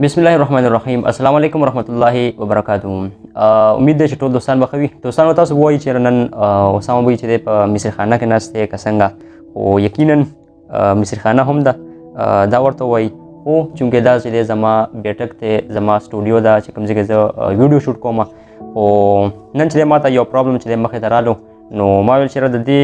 بسم الله الرحمن الرحیم السلام علیکم ورحمت الله وبرکاته امید ده چې ټول دوستان بخوي دوستانو تاسو وایي چې نن اسامه وایي چې په مصر خانه کې ناست دی کسنګا او یقینا مصر خانه هم ده دا ورته وایي خو چونکه دا چې زما بیټک ته زما سټوډیو دا چې کوم ځای کې زه ویډیو شوټ کوم او نن چې ماته یو پرابلم چې مخې ته رالو نو ما ویل چې د دې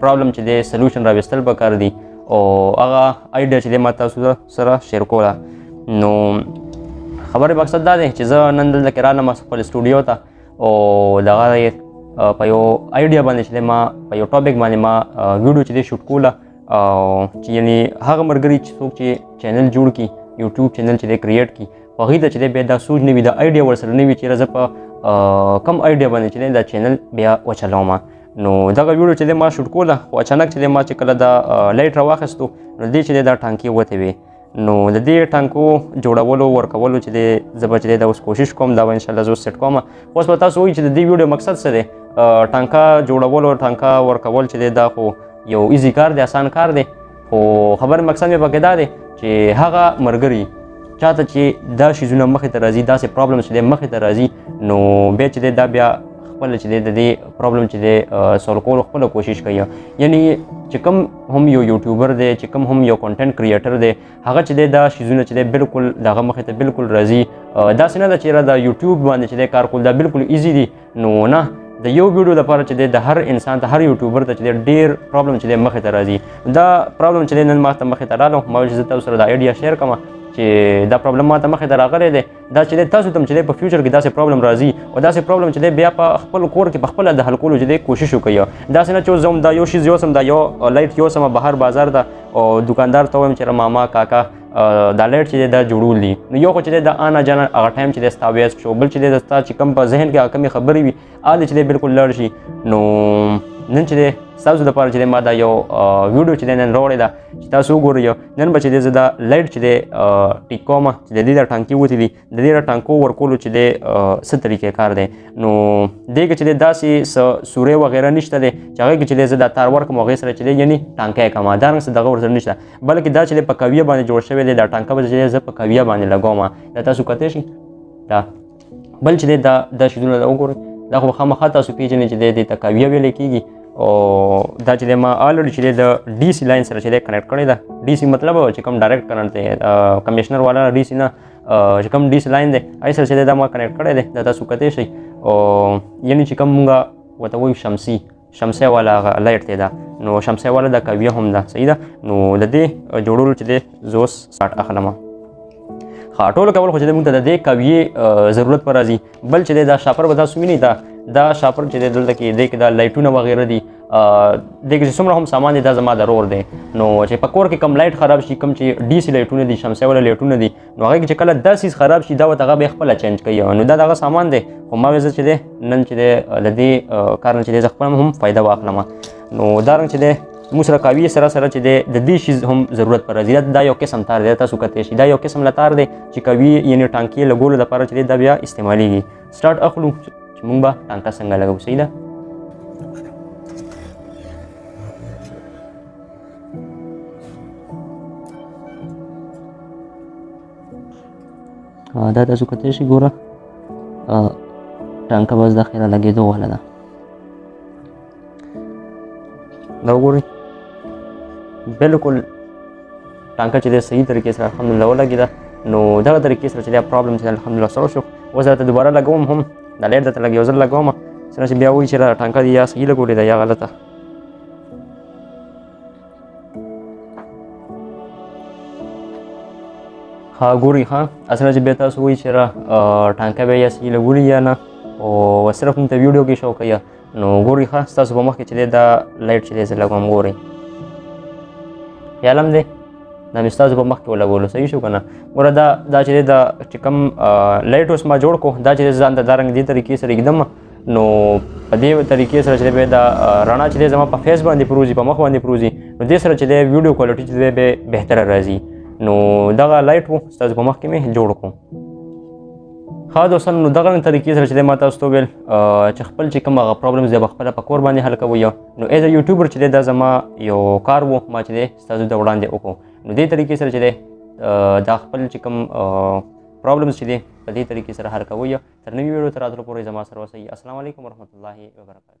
پرابلم چې د سولوشن راوستل به کار دي او هغه ایډیا چې د ما تاسو سره شیر کوله نو خبرې مقصد دا دی چې زه نن دلته کې رالم خپل سټوډیو ته او دغه په یو آیډیا باندې چې ما په یو ټاپک باندې ما ویډیو چې دی شوټ کوله او چې یعنی هغه مرګري چې څوک چې چینل جوړ کی یوټیوب چینل چې دی کریټ کی هغوی ته چې دی بیا دا سوچ نه وي دا آیډیا ورسره نه وي چېرې زه په کم آیډیا باندې چې دی دا چینل بیا وچلوم نو دغه ویډیو چې دی ما شوټ کوله خو اچانک چې دی ما چې کله دا لایټ راواخیستو نو دې چې دی دا ټانکې وتې وې نو د دې ټانکو جوړولو ورکولو چې د زبر چې د اوس کوشش کوم دا ان شاء الله زو سیټ کوم اوس به تاسو وایي چې د دې ویډیو مقصد څه دی ټانکا جوړولو ټانکا ورکول چې دا خو یو ایزی کار دی اسان کار دی خو خبر مقصد مې پکې دا دی چې هغه مرګري چاته چې دا شیزونه مخې ته راځي داسې پرابلم چې دی مخې ته راځي نو بیا چې دی دا بیا خپل چې دی د دې پرابلم چې دی سول کول خپل کوشش کوي یعنی چې کم هم یو یوټیوبر دی چې کم هم یو کانټینټ کریټر دی هغه چې دی دا شیزونه چې دی بالکل دغه مخې ته بالکل راځي داسې نه ده چې را دا یوټیوب باندې چې دی کار کول دا بالکل ایزی دی نو نه د یو ویډیو لپاره چې د هر انسان ته هر یوټیوبر ته چې ډیر پرابلم چې مخې ته راځي دا پرابلم چې نن ماته مخې ته راغلو ما چې زه تاسو سره دا ایډیا شیر کوم چې دا پرابلم ماته مخې ته راغلی دی دا چې تاسو تم چې په فیوچر کې داسې پرابلم راځي او داسې پرابلم چې بیا په خپل کور کې په خپل د حل کولو چې کوشش وکړي داسې نه چې زوم دا یو شی یو سم دا یو لایټ یو سم بهر بازار ته او دکاندار ته وایم چې ماما کاکا دا لایټ چې دا جوړول دي نو یو خو چې دا انا جان هغه ټایم چې ستا ویس شو بل چې دا ستا چې کم په ذهن کې کمی خبرې وي اله چې بالکل لړ شي نو نن چې تاسو د پاره چې ما دا یو ویډیو چې نن راوړی دا چې تاسو وګورئ نن به چې دا لایټ چې ټیکوما چې د دې د ټانکی وتی دي د دې ټانکو ورکولو چې دی څه طریقې کار دی نو دې کې چې دی داسې څه سورې وغیره نشته دی چې هغه کې چې دی زه دا تار ورکم هغې سره چې دی یعنی ټانکی کوم دا رنګ څه دغه ورسره نشته بلکې دا چې دی په کویه باندې جوړ شوی دی دا ټانکه به چې دی زه په کویه باندې لګوم دا تاسو کتلی شي دا بل چې دی دا دا شیدونه دا وګورئ دا خو خامخا تاسو پیژنئ چې دی دې ته کویه ویل کېږي او دا چې ما الریډي چې د ډي سي لاین سره چې کنیکټ کړی دا ډي سي مطلب چې کوم ډایرکټ کرنټ دی کمشنر والا ډي سي نه چې کوم ډیس لاین دی هغې سره چې دا ما کنیکټ کړی دی دا تاسو کتی شئ او یعنی چې کوم مونږ ورته وایو شمسي شمسه والا هغه لایټ دی دا نو شمسه والا د کویه هم ده صحیح ده نو د دې جوړولو چې دی زه اوس سټارټ اخلم ښه ټولو کول خو چې موږ ته د دې کویې ضرورت پر راځي بل چې دا شاپر به تاسو وینئ دا دا شاپر چې دلته کې دی کې دا لایټونه وغیره دي د کې څومره هم سامان دی دا زما د رور دی نو چې په کور کې کم لایټ خراب شي کم چې ډي سي لایټونه دي شمسه ولا لایټونه دي نو هغه چې کله دا سیس خراب شي دا وته هغه به خپل چینج کوي نو دا دغه سامان دی خو ما وځ چې دی نن چې دی لدی کار نه چې دی خپل هم فائدہ واخلم نو دا رنګ چې دی موږ سره کاوی سره سره چې د دې شیز هم ضرورت پر راځي دا یو قسم تار دی تاسو کته شي دا یو قسم لتار دی چې کاوی یعنی ټانکی لګولو لپاره چې دا بیا استعمالیږي سٹارټ اخلو چې موږ به ټانکا څنګه لګو صحیح ده دا تاسو کته شي ګوره ټانکا بس د خیره لګېدو والا ده دا وګورئ بالکل ټانکه چې د صحیح طریقې سره الحمدلله ولګې ده نو دغه طریقې سره چې دا پرابلم چې الحمدلله سره شو اوس درته دوباره لګوم هم دا لایټ درته لګ یو ځل لګوم څنګه چې بیا وایي چې دا ټانکه دې یا صحیح لګولې ده یا غلطه ها ګوري ها اصل چې به تاسو وایي چې را ټانکه به یا صحیح لګولې یا نه او صرف مونږ ته ویډیو کې شو کوي نو ګوري ښه ستاسو په مخ کې چې دی دا لایټ چې دی زه لګوم ګورئ خیال هم دی دا مې ستاسو په مخ کې ولګولو صحیح شو که نه ګوره دا دا چې دی دا چې کوم لایټ اوس ما جوړ کړو دا چې دی ځان ته دا رنګ دې طریقې سره ږدم نو په دې طریقې سره چې به دا رڼا چې زما په فیس باندې پروزي په مخ باندې پروزي نو دې سره چې د ویډیو کوالټي چې به بهتره راځي نو دغه لایټ وو ستاسو په مخ کې مې جوړ کوم ها دوستان نو دغه طریقې سره چې ما تاسو ته ویل چې خپل چې کوم هغه پرابلمز دی خپل په کور باندې حل کوي نو ایز ا یوټیوبر چې دا زما یو کار وو ما چې تاسو ته وړاندې وکړو نو دې طریقې سره چې دا خپل چې کوم پرابلمز چې دی په دې طریقې سره حل کوي تر نوې ویډیو تر راتلو پورې زما سره اوسئ السلام علیکم ورحمت الله وبرکاته